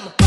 come.